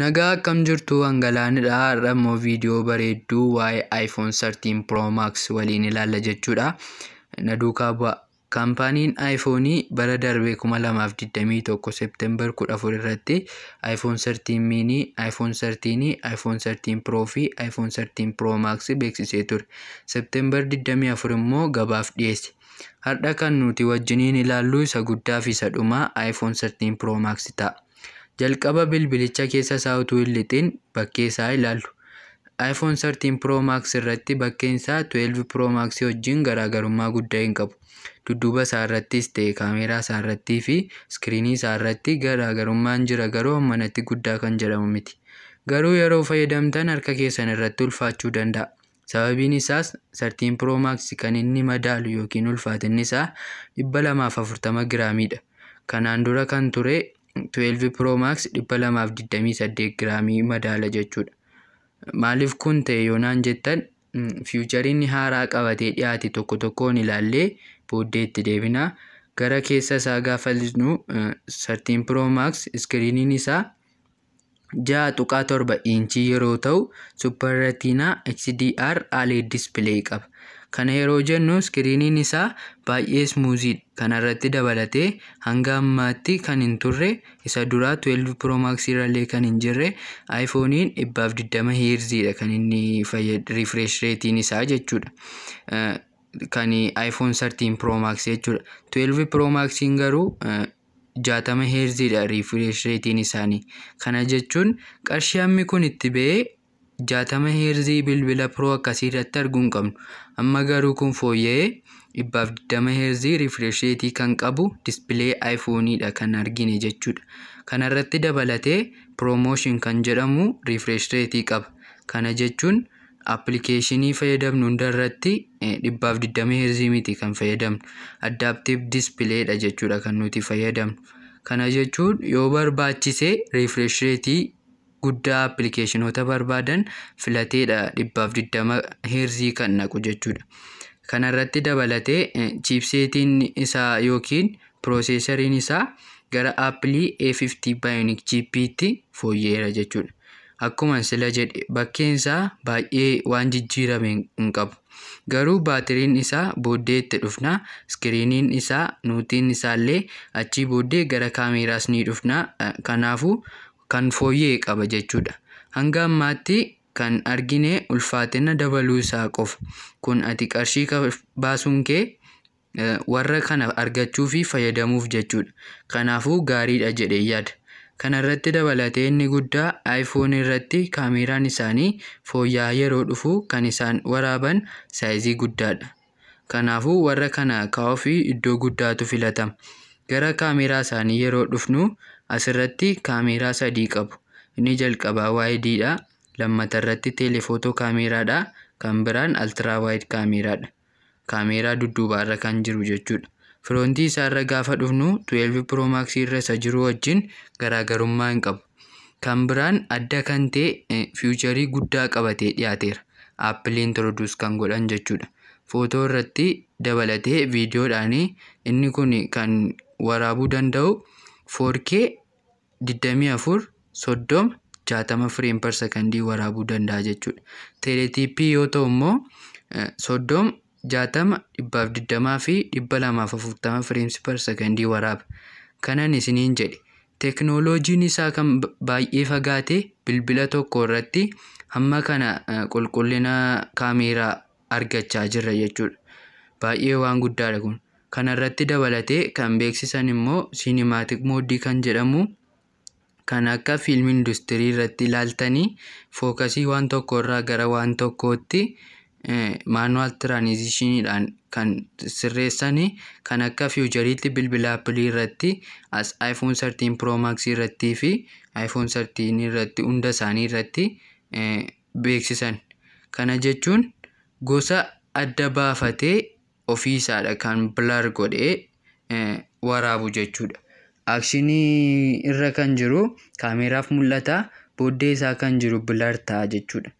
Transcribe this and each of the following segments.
Nagaa akkam jirtu hangalaanidha. Har'a immoo viidiyoo bareedduu waa'ee iPhone 13 Pro Max waliin ilaalla jechuudha. Na duukaa bu'a. Kaampaaniin iPhone bara darbee 2021 September 14 irratti iPhone 13 mini, iPhone 13, iPhone 13 Pro fi iPhone 13 Pro Max beeksisee ture. September 24 immoo gabaaf dhiyeesse. Har'a kan nuti wajjiniin ilaallu isa guddaa fi isa dhumaa iPhone 13 Pro Max ta'a. Jalqaba bilbilicha keessa isaa utuu hin lixin bakkee isaa ilaallu. iPhone 13 Pro Max irratti bakkeen isaa 12 Pro Max wajjin garaagarummaa guddaa hin qabu. Dudduuba isaa irrattis ta'e kaameeraa isaa irrattii fi iskiriinii isaa irratti garaagarummaan jira garuu ammanatti guddaa kan jedhamu miti. Garuu yeroo fayyadamtan harka keessan irratti ulfaachuu danda'a. Sababiin isaas 13 Pro Max kan inni madaalu yookiin ulfaatinni isaa 240 giraamiidha. Kanaan dura kan ture 12 Pro Max 228 giraamii madaala jechuudha. Maaliif kun ta'e yoonaan jettan fiichariin haaraa qabatee dhiyaate tokko tokkoon ilaallee booddee itti deebina. Gara keessa isaa gaafa lixnu 13 Pro Max iskiriiniin isaa ja'a tuqaa torba iinchii yeroo ta'u Super Retina HDR OLED display qaba. Kana yeroo jennu iskiriiniin isaa baay'ee smuuziidha. Kana irratti dabalatee hanga ammaatti kan hin turre isa duraa 12 Pro Max irrallee kan hin jirre iPhone'iin 120 Hz'dha kan inni refresh rate'n isaa jechuudha. Kan iPhone 13 Pro Max jechuudha. 12 Pro Max'n garuu 60 Hz'dha refresh rate'n isaanii. Kana jechuun qarshii hammi kun itti ba'ee 60 Hz bilbila Pro akkasii irratti arguu hin qabnu. Amma garuu kun fooyya'ee 120 Hz refresh rate kan qabu dispilee iPhone'idha kan argine jechuudha. Kana irratti dabalatee promotion kan jedhamu refresh rate qaba. Kana jechuun appilikeeshinii fayyadamnu hunda irratti 120 Hz miti kan fayyadamnu. Adaptive displayedha jechuudha kan nuti fayyadamnu. Kana jechuun yoo barbaachise refresh rate guddaa appilikeeshinoota barbaadan filateedha 120 Hz kan naqu jechuudha. Kana irratti dabalatee chiipseetiin isaa yookiin pirooseesariin isaa gara aappilii A50 Bionic chippiitti fooyya'eera jechuudha. Akkuma sila jedhe bakkeen isaa baay'ee waan jijjiirame hin qabu. Garuu baatiriin isaa booddee itti dhufna. Iskiriiniin isaa nuutiin isaallee achii booddee gara kaameeraas ni dhufna. Kanaafuu kan fooyya'e qaba jechuudha. Hanga ammaatti kan argine ulfaatina dabaluu isaa qofa. Kun ati qarshii baasuun kee warra kana argachuu fi fayyadamuuf jechuudha. Kanaafuu gaariidha jedhee yaada. Kana irratti dabalatee inni guddaa iPhone irratti kaameeraan isaanii fooyya'aa yeroo dhufu kan isaan waraaban saayizii guddaadha. Kanaafuu warra kana kaa'uu fi iddoo guddaatu filatama. Gara kaameeraa isaanii yeroo dhufnu asirratti kaameeraa sadii qabu. Inni jalqabaa waayidiidha. Lammata irratti teelefootoo kaameeraadha. Kan biraan altiraa waayid kaameeraadha. Kaameeraa dudduubaarra kan jiru jechuudha. Firoontii isaarra gaafa dhufnu 12 Pro Max irra isa jiru wajjin garaagarummaa hin qabu. Kan biraan adda kan ta'e fiicharii guddaa qabatee dhiyaateera. Aappiliin introduus kan godhan jechuudha. Footoo irratti dabalatee viidiyoodhaan inni kun kan waraabuu danda'u 4K 24 30 60 frame per secondii waraabuu danda'a jechuudha. Teeletiippii yoo ta'u immoo 30 60 120 fi 240 frames per secondii waraaba. Kanan isiniin jedhe teeknooloojiin isaa kan baay'ee fagaate bilbila tokko irratti hamma kana qulqullina kaameeraa argachaa jirra jechuudha. Baay'ee waan guddaadha kun. Kana irratti dabalatee kan beeksisan immoo siiniimaatik mooddii kan jedhamu kan akka fiilmii industirii irratti ilaaltanii fookasii waan tokko irraa gara waan tokkootti maanuwaal tiraanzishiniidhaan kan sirreessanii kan akka fiichariitti bilbila aappilii irratti as iPhone 13 Pro Max irrattii fi iPhone 13 irratti hunda isaanii irratti beeksisan. Kana jechuun gosa adda baafatee ofiisaadha kan blur godhee waraabu jechuudha. Akshinii irra kan jiru kaameeraaf mul'ata. Booddee isaa kan jiru blur ta'a jechuudha.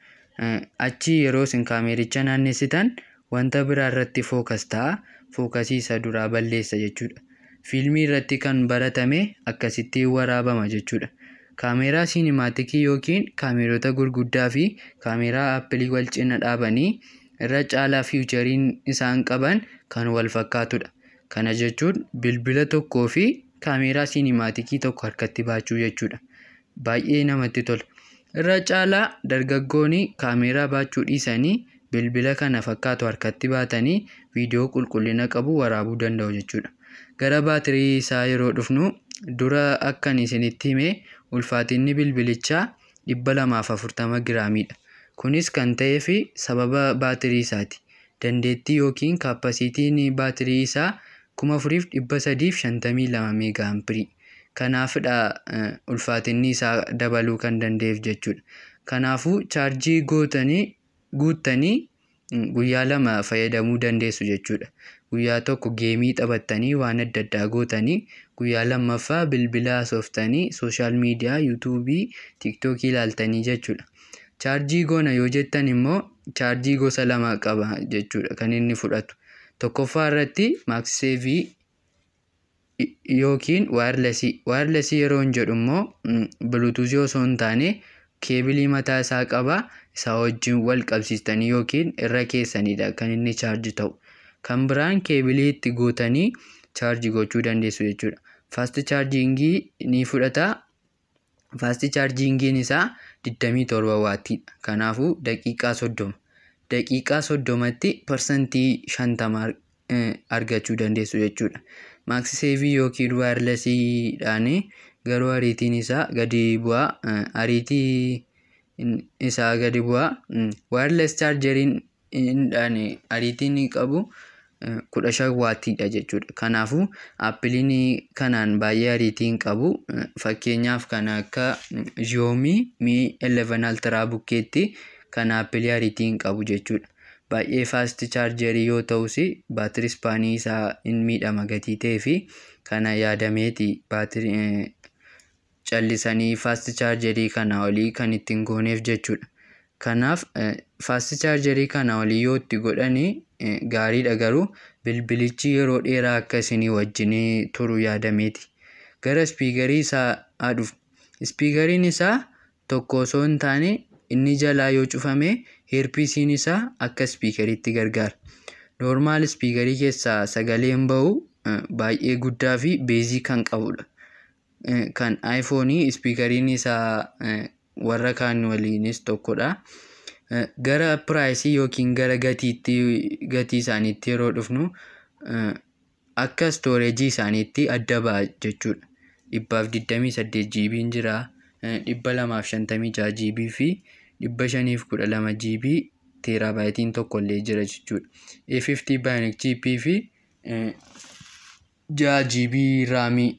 Achi yeroo isin kaameericha naannessitan wanta biraa irratti fookas ta'a. Fookasii isa duraa balleessa jechuudha. Fiilmii irratti kan baratame akkasitti waraabama jechuudha. Kaameeraa siinimaatikii yookiin kaameerota gurguddaa fi kaameeraa aappilii wal cina dhaabanii irra caalaa fiichariin isaan qaban kan wal fakkaatudha. Kana jechuun bilbila tokkoo fi kaameeraa siinimaatikii tokko harkatti baachuu jechuudha. Baay'ee namatti tola. Irra caalaa dargaggoonni kaameeraa baachuu dhiisanii bilbila kana fakkaatu harkatti baatanii viidiyoo qulqullina qabu waraabuu danda'u jechuudha. Gara baatirii isaa yeroo dhufnu dura akkan isinitti hime ulfaatinni bilbilichaa dhibba lamaaf afurtama giraamiidha. Kunis kan ta'eef sababa baatirii isaati. Dandeettii yookiin kaappasiitiin baatirii isaa kuma afuriif dhibba sadiif shantamii lama meegaa ampirii. Kanaafidha ulfaatinni isaa dabaluu kan danda'eef jechuudha. Kanaafuu chaarjii guuttanii guyyaa lama fayyadamuu dandeessu jechuudha. Guyyaa tokko geemii taphattanii waan adda addaa gootanii guyyaa lammaffaa bilbila haasoftanii sooshaal miidiyaa yuutuubii tiiktookii ilaaltanii jechuudha. Chaarjii goona yoo jettan immoo chaarjii gosa lama qaba jechuudha kan inni fudhatu. Tokkoffaa irratti maaksiseevii yookiin waayirlesii. Waayirlesii yeroo hin jedhu immoo biluutuuzii osoo hin taane keebilii mataa isaa qaba. Isaa wajjin wal qabsiistanii yookiin irra keessanidha kan inni chaarji ta'u. Kan biraan keebilii itti guutanii chaarji gochuu dandeessu jechuudha. Faasti chaarjingii ni fudhata. Faasti chaarjingiin isaa 27 waattiidha. Kanaafuu daqiiqaa 30. Daqiiqaa 30tti parsantii 50 argachuu dandeessu jechuudha. Maaksiseevii yookiin waayirlesiidhaan garuu ariitiin isaa gadi bu'a. Ariitii isaa gadi bu'a. Waayirles chaarjeriin ariitiin qabu kudha shan waattiidha jechuudha. Kanaafuu aappiliin kanaan baay'ee ariitii hin qabu. Fakkeenyaaf kan akka Xiaomi Mi 11 Ultra bukkeetti kan aappilii ariitii hin qabu jechuudha. Baay'ee faasti chaarjerii yoo ta'us baatirii ispaanii isaa hin miidhama gatii ta'ee fi kana yaadameeti baatirii callisanii faasti chaarjerii kana olii kan ittiin gooneef jechuudha. Kanaaf faasti chaarjerii kana olii yoo itti godhanii gaariidha garuu bilbilichi yeroo dheeraa akka isinii wajjin turu yaadameeti. Gara ispiikarii isaa haa dhufnu. Ispiikariin isaa tokko osoo hin taane inni jalaa yoo cufame heerpiisiin isaa akka ispiikariitti gargaara. Noormaal ispiikarii keessaa sagaleen bahu baay'ee guddaa fi beezii kan qabudha. Kan aayifoonii ispiikariin isaa warra kaan waliinis tokkodha. Gara piraayisii yookiin gara gatiitti gatii isaaniitti yeroo dhufnu akka istooreejii isaaniitti adda ba'a jechuudha. Dhibbaaf 28 GB'n jira. Dhibba lamaaf 56 GB fi dhibba shaniif 12 GB teeraabaaytiin tokkollee jira jechuudha. A50 Bionic chipii fi 6 GB raamii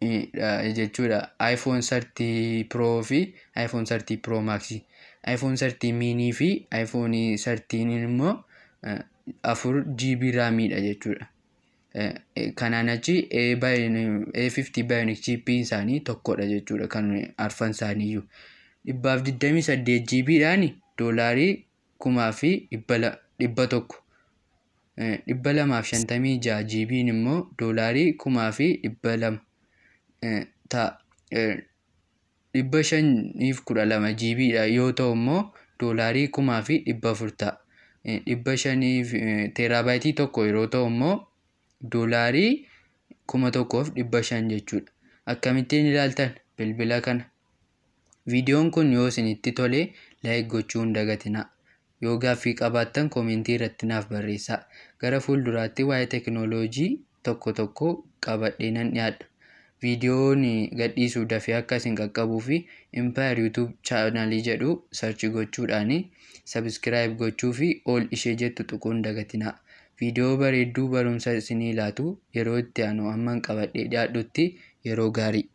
jechuudha. iPhone 30 Pro fi iPhone 30 Pro Max. iPhone 30 mini fi iPhone 13 immoo 4 GB raamiidha jechuudha. Kanaan achi A50 Bionic chipiin isaanii tokkodha jechuudha kan arfan isaaniiyyuu. Dhibbaaf 28 GBdhaan doolaarii kumaa fi dhibba tokko. Dhibba lamaaf 56 GB'n immoo doolaarii kumaa fi dhibba lama. Dhibba shaniif kudha lama GBdha yoo ta'u immoo doolaarii kumaa fi dhibba afur ta'a. Dhibba shaniif teeraabaaytii tokko yeroo ta'u immoo doolaarii kuma tokkoof dhibba shan jechuudha. Akkamittiin ilaaltan bilbila kana? Viidiyoon kun yoo isinitti tole laayik gochuu hin dagatinaa. Yoo gaaffii qabaattan koomentii irratti naaf barreessaa. Gara fuulduraatti waa'ee teekinooloojii tokko tokko qabadhee nan dhiyaadha. Viidiyoon gadhiisuu dafee akka isin qaqqabuu fi Empire YouTube chaanalii jedhu sarchi gochuudhaan sabiskiraayib gochuu fi ol ishee jettu tuquu hin dagatinaa. Viidiyoo bareedduu barumsa isinii laatu yeroo itti aanu hamman qabadhee dhiyaadhutti yeroo gaarii.